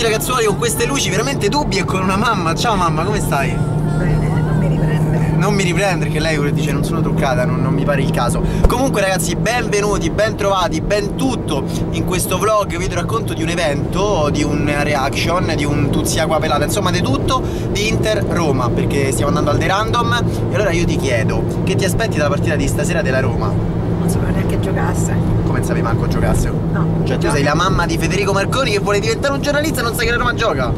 tutti ragazzuoli con queste luci veramente dubbi e con una mamma. Ciao mamma, come stai? Bene, non mi riprende. Non mi riprende perché lei dice non sono truccata, non, non mi pare il caso. Comunque ragazzi, benvenuti, ben trovati, ben tutto in questo vlog. Vi racconto di un evento, di una reaction, di un tuzia qua pelata, insomma di tutto di Inter Roma, perché stiamo andando al The Random. E allora io ti chiedo, che ti aspetti dalla partita di stasera della Roma? Non sapevo neanche giocasse. Sapevi manco giocasse? No. Cioè tu sei la mamma di Federico Marconi che vuole diventare un giornalista e non sai che la Roma gioca?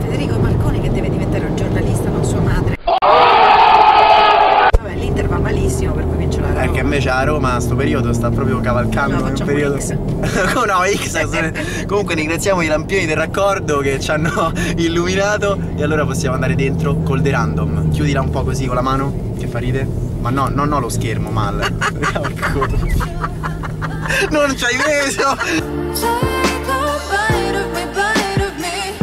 Federico Marconi che deve diventare un giornalista, non sua madre. Vabbè, l'Inter va malissimo per cui vince la Roma. Perché invece a Roma sto periodo sta proprio cavalcando No, un periodo. X. No, X. Comunque ringraziamo i lampioni del raccordo che ci hanno illuminato. E allora possiamo andare dentro col The Random. Chiudila un po' così con la mano. Che fa ride? Ma no, no, no lo schermo, mal. Non ci hai preso!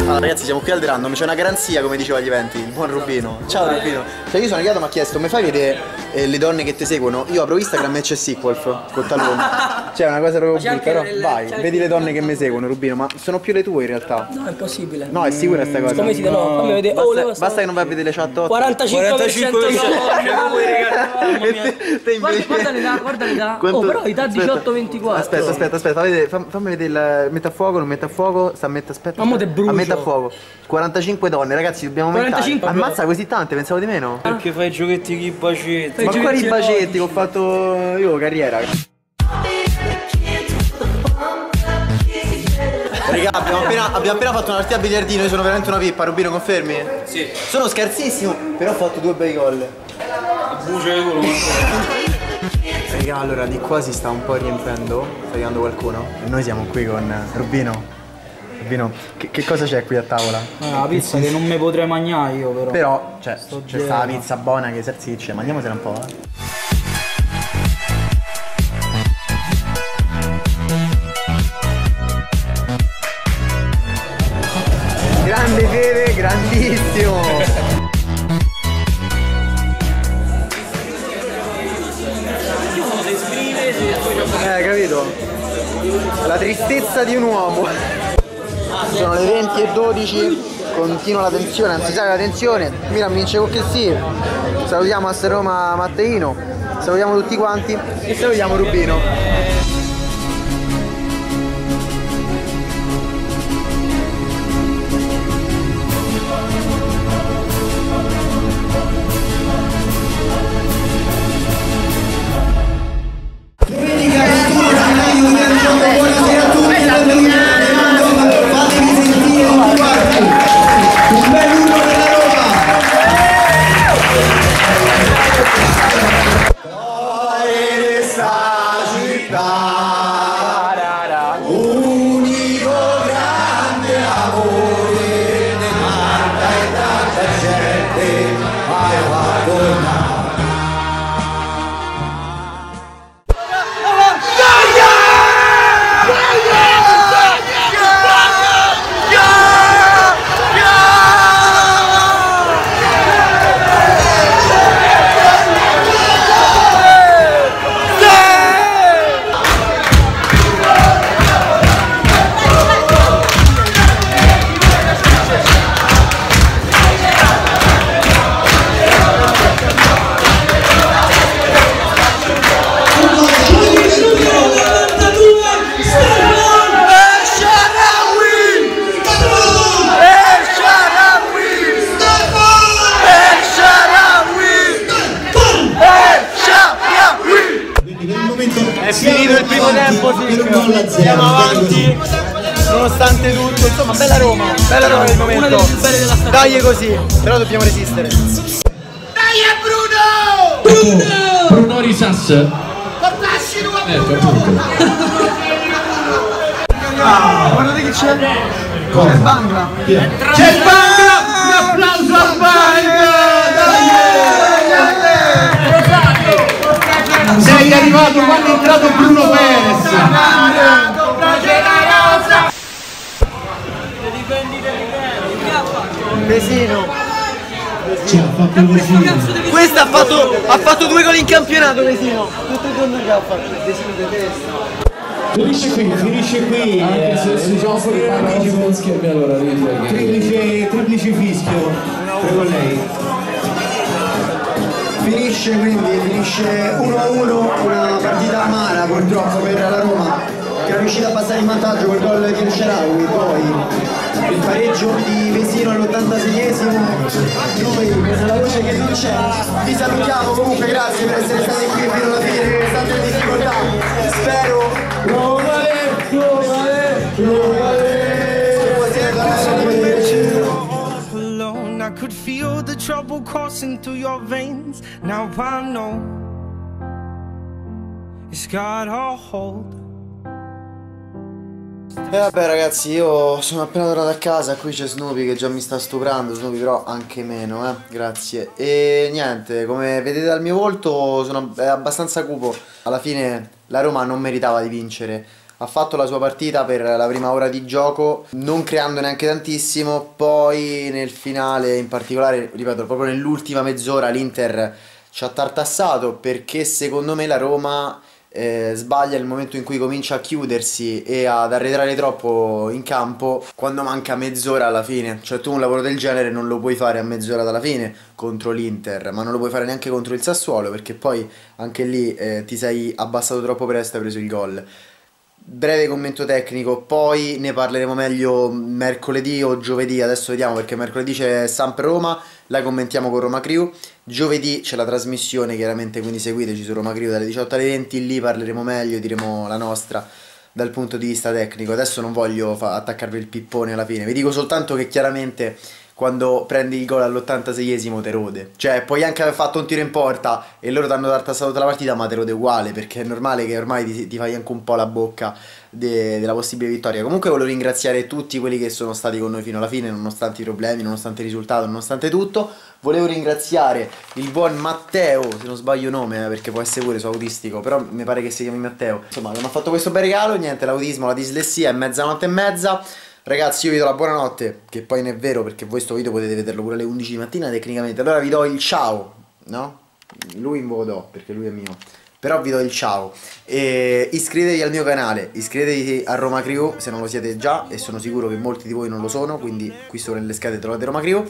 Allora ragazzi siamo qui al The Random, c'è una garanzia come diceva agli eventi, il buon Rubino. Ciao Rubino. Cioè io sono arrivato e mi ha chiesto, mi fai vedere eh, le donne che ti seguono? Io apro Instagram e c'è Sequolf col talone. Cioè è una cosa proprio brutta, però il- vai, vedi le donne che mi seguono Rubino, ma sono più le tue in realtà. No, è possibile. No, è sicura sta cosa. Come si dice? No, fammi vedere. Oh, Basta, basta che non vai a vedere le chat 8. 45 E te, te invece... Guarda l'età, guarda l'età. Oh, però età aspetta. 18-24. Aspetta, aspetta, aspetta, fammi vedere, fam- fammi vedere il mette a fuoco, non mette a fuoco, sta a mettere aspetta. Ma te brucio. A mettere a fuoco. 45 donne, ragazzi, dobbiamo aumentare. 45 Ammazza così tante, pensavo di meno. Perché fai i giochetti chi bacetti? Ma Fai quali bacetti che ho fatto io carriera. Raga, abbiamo appena, abbiamo appena fatto una partita a biliardino, io sono veramente una pippa, Rubino confermi? Sì. Sono scarsissimo, però ho fatto due bei gol. Bucia di culo. Raga, allora di qua si sta un po' riempendo, sta arrivando qualcuno. E noi siamo qui con Rubino. Rubino, che, che cosa c'è qui a tavola? Ah, la pizza che non mi potrei mangiare io però. Però, cioè, c'è sta la pizza buona che salsicce, mangiamosela un po', eh. Fede, grandissimo! Eh, capito? La tristezza di un uomo. Sono le 20 e 12, continua la tensione, anzi sale la tensione, Milan vince con che sì. Salutiamo a Roma Matteino, salutiamo tutti quanti e salutiamo Rubino. Tempo, sì. Siamo avanti. Nonostante tutto, insomma, bella Roma, bella Roma nel momento. Una delle più belle della stagione. Dai così, però dobbiamo resistere. Bruno Risas. Ecco appunto. Guardate chi c'è. C'è il Bangla. C'è il Banga! Un applauso al Banga! Sei arrivato quando è entrato Bruno Perez! Pesino. Ci ha fatto così. Questo ha fatto, ha fatto due gol in campionato, Pesino. Tutto il giorno che ha fatto. Pesino di testa. Finisce qui, finisce qui. Anche se sui giostri parla con schermi allora ride che... Triplice, triplice fischio per lei. Finisce quindi, finisce 1-1, una partita amara purtroppo per la Roma che è riuscita a passare in vantaggio col gol di Sharawi, poi il pareggio di Vesino all'86esimo, noi nella voce che non c'è, vi salutiamo comunque, grazie per essere stati qui fino alla fine, nonostante le difficoltà, feel the trouble coursing through your veins. Now I know it's got a hold. E vabbè ragazzi io sono appena tornato a casa, qui c'è Snoopy che già mi sta stuprando, Snoopy però anche meno eh, grazie E niente, come vedete dal mio volto sono abbastanza cupo Alla fine la Roma non meritava di vincere ha fatto la sua partita per la prima ora di gioco, non creando neanche tantissimo, poi nel finale, in particolare, ripeto, proprio nell'ultima mezz'ora l'Inter ci ha tartassato perché secondo me la Roma eh, sbaglia nel momento in cui comincia a chiudersi e ad arretrare troppo in campo quando manca mezz'ora alla fine. Cioè tu un lavoro del genere non lo puoi fare a mezz'ora dalla fine contro l'Inter, ma non lo puoi fare neanche contro il Sassuolo perché poi anche lì eh, ti sei abbassato troppo presto e hai preso il gol. Breve commento tecnico, poi ne parleremo meglio mercoledì o giovedì, adesso vediamo perché mercoledì c'è Samp Roma, la commentiamo con Roma Crew, giovedì c'è la trasmissione chiaramente quindi seguiteci su Roma Crew dalle 18 alle 20, lì parleremo meglio, diremo la nostra dal punto di vista tecnico, adesso non voglio attaccarvi il pippone alla fine, vi dico soltanto che chiaramente quando prendi il gol all'86esimo te rode. Cioè, puoi anche aver fatto un tiro in porta e loro ti hanno tartassato la partita, ma te rode uguale, perché è normale che ormai ti, ti fai anche un po' la bocca de, della possibile vittoria. Comunque volevo ringraziare tutti quelli che sono stati con noi fino alla fine, nonostante i problemi, nonostante il risultato, nonostante tutto. Volevo ringraziare il buon Matteo, se non sbaglio nome, eh, perché può essere pure su autistico, però mi pare che si chiami Matteo. Insomma, mi ha fatto questo bel regalo, niente, l'autismo, la dislessia è mezzanotte e mezza. Ragazzi io vi do la buonanotte, che poi non è vero perché voi sto video potete vederlo pure alle 11 di mattina tecnicamente. Allora vi do il ciao, no? Lui me lo do perché lui è mio. Però vi do il ciao. E iscrivetevi al mio canale, iscrivetevi a Roma Crew se non lo siete già e sono sicuro che molti di voi non lo sono, quindi qui sopra nelle schede trovate Roma Crew.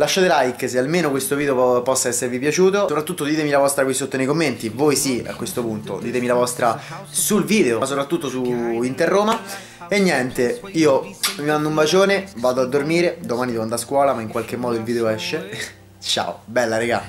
Lasciate like se almeno questo video po possa esservi piaciuto. Soprattutto ditemi la vostra qui sotto nei commenti. Voi sì a questo punto Ditemi la vostra sul video Ma soprattutto su Inter Roma. E niente Io vi mando un bacione Vado a dormire Domani devo andare a scuola Ma in qualche modo il video esce. Ciao Bella regà